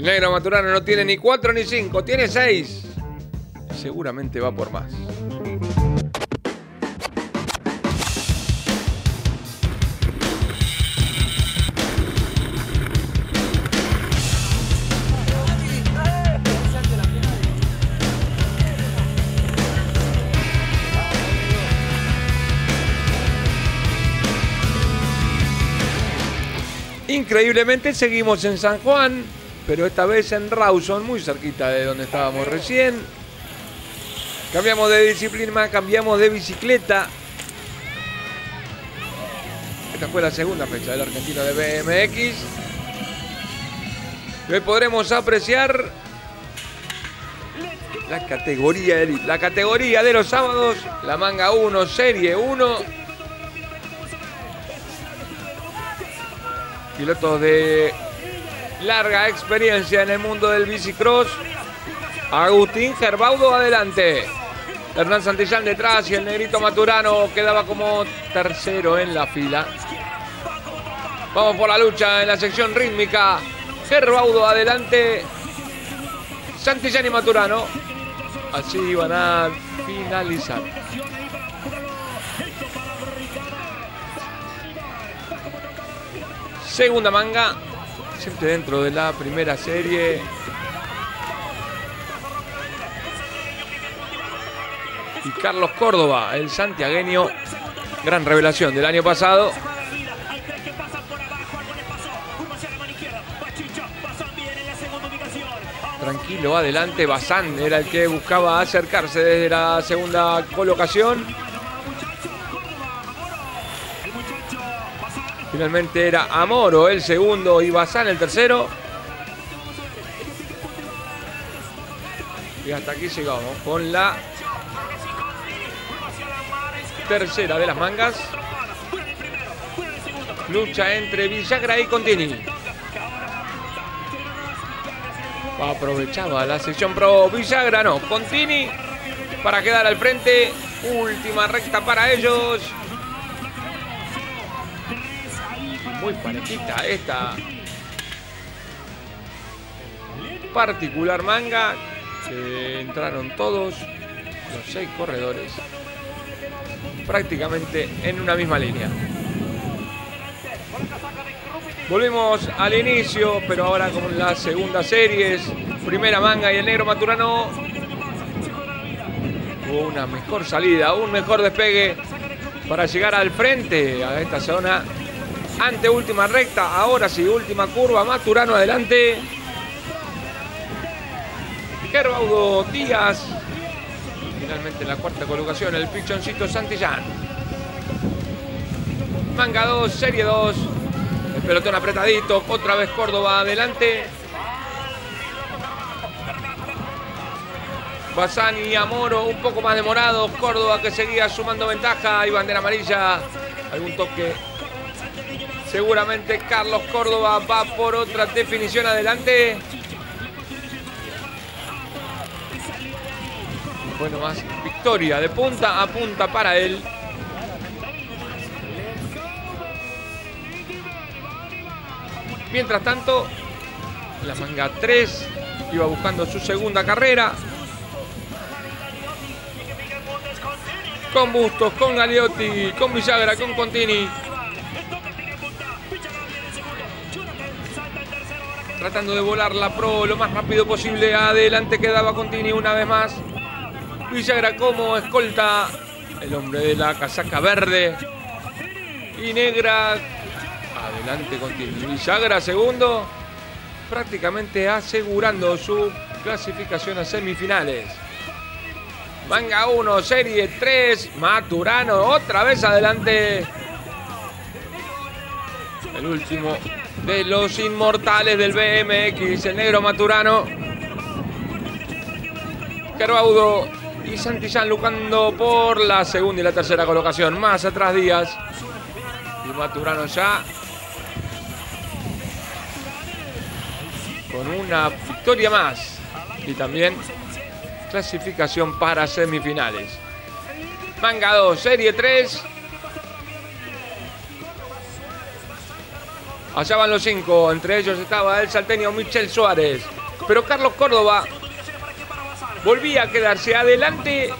El negro Maturano no tiene ni 4 ni 5, tiene 6. Seguramente va por más. Increíblemente seguimos en San Juan, pero esta vez en Rawson, muy cerquita de donde estábamos recién. Cambiamos de disciplina, cambiamos de bicicleta. Esta fue la segunda fecha del argentino de BMX. hoy podremos apreciar la categoría, la categoría de los sábados, la manga 1, serie 1 pilotos de larga experiencia en el mundo del bicicross. Agustín Gerbaudo adelante. Hernán Santillán detrás y el negrito Maturano quedaba como tercero en la fila. Vamos por la lucha en la sección rítmica. Gerbaudo adelante. Santillán y Maturano. Así van a finalizar. Segunda manga, siempre dentro de la primera serie. Y Carlos Córdoba, el santiagueño, gran revelación del año pasado. Tranquilo, adelante. Bazán era el que buscaba acercarse desde la segunda colocación. Finalmente era Amoro el segundo y Bazán el tercero. Y hasta aquí llegamos con la tercera de las mangas. Lucha entre Villagra y Contini. Aprovechaba la sección pro Villagra, no, Contini para quedar al frente. Última recta para ellos. Muy parejita esta particular manga. Entraron todos los seis corredores prácticamente en una misma línea. Volvemos al inicio, pero ahora con las segundas series. Primera manga y el negro Maturano. Una mejor salida, un mejor despegue para llegar al frente a esta zona ante última recta. Ahora sí, última curva. Maturano adelante. Gerbaudo Díaz. Finalmente en la cuarta colocación el pichoncito Santillán. Manga 2, serie 2. El pelotón apretadito. Otra vez Córdoba adelante. Basani y Amoro un poco más demorados. Córdoba que seguía sumando ventaja. Y bandera amarilla. Algún toque Seguramente Carlos Córdoba va por otra definición adelante. Bueno, más victoria de punta a punta para él. Mientras tanto, la manga 3 iba buscando su segunda carrera. Con Bustos, con Galiotti, con Villagra, con Contini. Tratando de volar la pro lo más rápido posible. Adelante quedaba Contini una vez más. Villagra como escolta. El hombre de la casaca verde y negra. Adelante Contini. Villagra segundo. Prácticamente asegurando su clasificación a semifinales. Manga 1, serie 3. Maturano otra vez adelante. El último de los inmortales del BMX, el negro Maturano. Caraudo y Santillán lucando por la segunda y la tercera colocación. Más atrás Díaz. Y Maturano ya con una victoria más. Y también clasificación para semifinales. Manga 2, serie 3. Allá van los cinco, entre ellos estaba el salteño Michel Suárez. Pero Carlos Córdoba volvía a quedarse adelante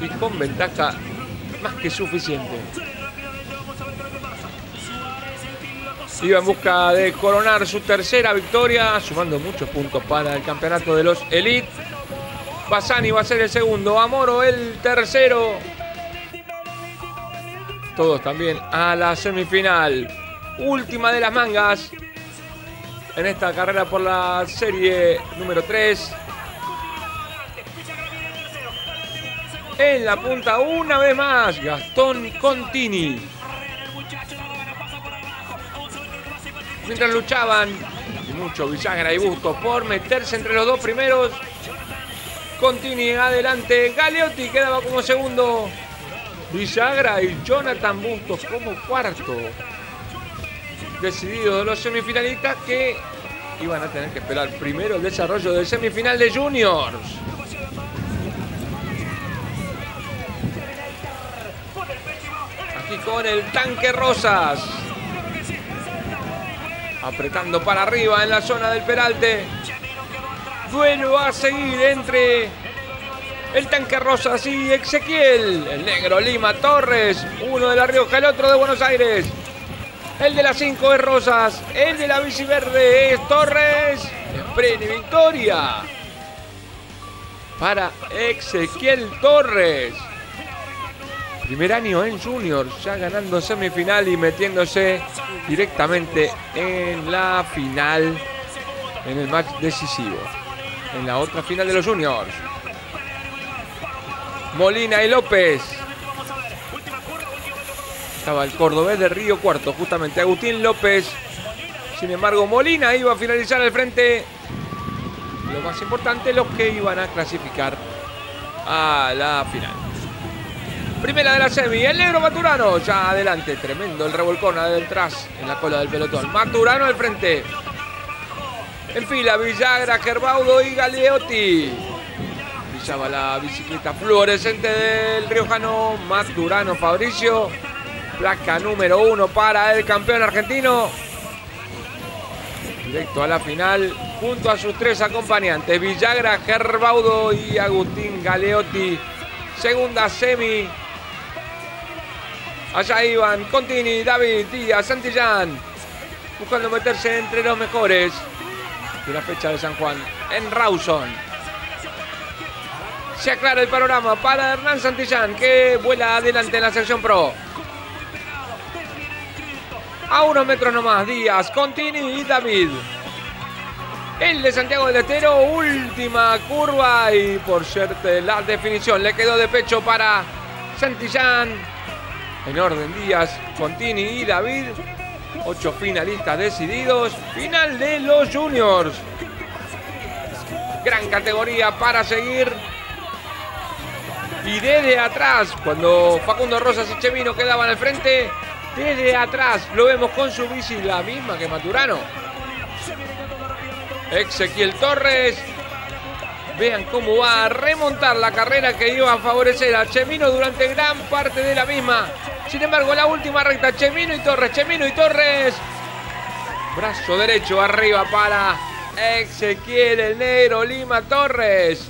y con ventaja más que suficiente. Iba en busca de coronar su tercera victoria, sumando muchos puntos para el campeonato de los Elite. Basani va a ser el segundo, Amoro el tercero. Todos también a la semifinal. Última de las mangas en esta carrera por la serie número 3. En la punta una vez más, Gastón Contini. Mientras luchaban, mucho Villagra y Bustos por meterse entre los dos primeros. Contini adelante, Galeotti quedaba como segundo. Villagra y Jonathan Bustos como cuarto. Decidido de los semifinalistas que iban a tener que esperar primero el desarrollo del semifinal de Juniors. Aquí con el tanque Rosas. Apretando para arriba en la zona del peralte. Duelo a seguir entre el tanque Rosas y Ezequiel. El negro Lima Torres. Uno de La Rioja, el otro de Buenos Aires. El de las 5 es Rosas. El de la bici verde es Torres. Sprint y victoria. Para Ezequiel Torres. Primer año en Junior, ya ganando semifinal y metiéndose directamente en la final, en el match decisivo. En la otra final de los Juniors. Molina y López. Estaba el cordobés de Río Cuarto, justamente Agustín López. Sin embargo, Molina iba a finalizar al frente. Lo más importante, los que iban a clasificar a la final. Primera de la semi, el negro Maturano, ya adelante, tremendo el revolcón detrás en la cola del pelotón. Maturano al frente. En fila, Villagra, Gerbaudo y Galeotti. Pisaba la bicicleta fluorescente del riojano Maturano Fabricio. Placa número uno para el campeón argentino. Directo a la final junto a sus tres acompañantes, Villagra, Gerbaudo y Agustín Galeotti. Segunda semi. Allá iban Contini, David, Díaz, Santillán. Buscando meterse entre los mejores de la fecha de San Juan en Rawson. Se aclara el panorama para Hernán Santillán que vuela adelante en la sección pro. A unos metros nomás, Díaz, Contini y David. El de Santiago del Estero, última curva y por suerte la definición le quedó de pecho para Santillán. En orden Díaz, Contini y David. Ocho finalistas decididos. Final de los juniors. Gran categoría para seguir. Y desde atrás, cuando Facundo Rosas y Chemino quedaban al frente, desde atrás lo vemos con su bici, la misma que Maturano. Ezequiel Torres. Vean cómo va a remontar la carrera que iba a favorecer a Chemino durante gran parte de la misma. Sin embargo, la última recta, Chemino y Torres, Chemino y Torres. Brazo derecho arriba para Ezequiel, el negro Lima Torres.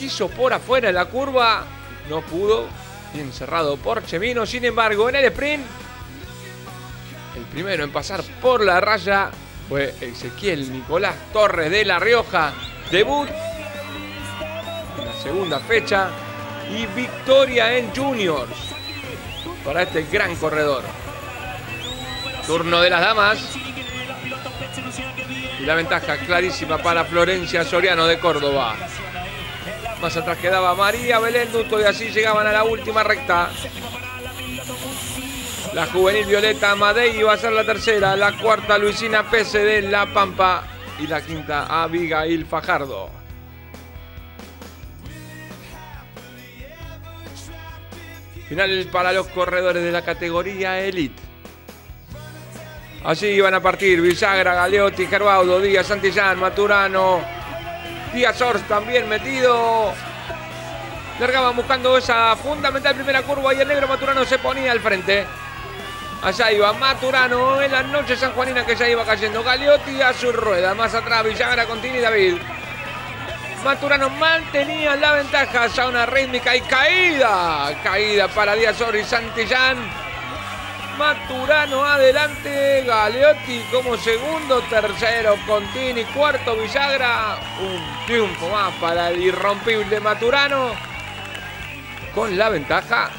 Quiso por afuera en la curva, no pudo. Bien cerrado por Chemino. Sin embargo, en el sprint, el primero en pasar por la raya fue Ezequiel Nicolás Torres de La Rioja. Debut en la segunda fecha y victoria en Juniors para este gran corredor. Turno de las damas. Y la ventaja clarísima para Florencia Soriano de Córdoba. Más atrás quedaba María Belén Duto y así llegaban a la última recta. La juvenil Violeta Amadei iba a ser la tercera, la cuarta Luisina Pese de La Pampa y la quinta Abigail Fajardo. Final para los corredores de la categoría Elite. Allí iban a partir Villagra, Galeotti, Gerbaudo, Díaz, Santillán, Maturano, Díaz Ors también metido. Largaban buscando esa fundamental primera curva y el negro Maturano se ponía al frente. Allá iba Maturano en la noche sanjuanina que ya iba cayendo. Galeotti a su rueda. Más atrás Villagra, Contini y David. Maturano mantenía la ventaja. Ya una rítmica y caída. Caída para Díaz Ori Santillán. Maturano adelante. Galeotti como segundo. Tercero Contini. Cuarto Villagra. Un triunfo más para el irrompible Maturano. Con la ventaja.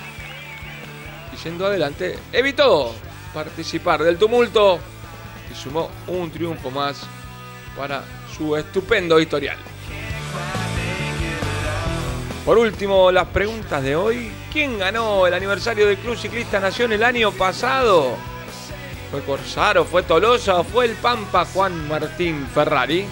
Y yendo adelante. Evitó participar del tumulto. Y sumó un triunfo más para su estupendo historial. Por último, las preguntas de hoy. ¿Quién ganó el aniversario del Club Ciclista Nación el año pasado? ¿Fue Corsaro? ¿Fue Tolosa? ¿O fue el Pampa Juan Martín Ferrari?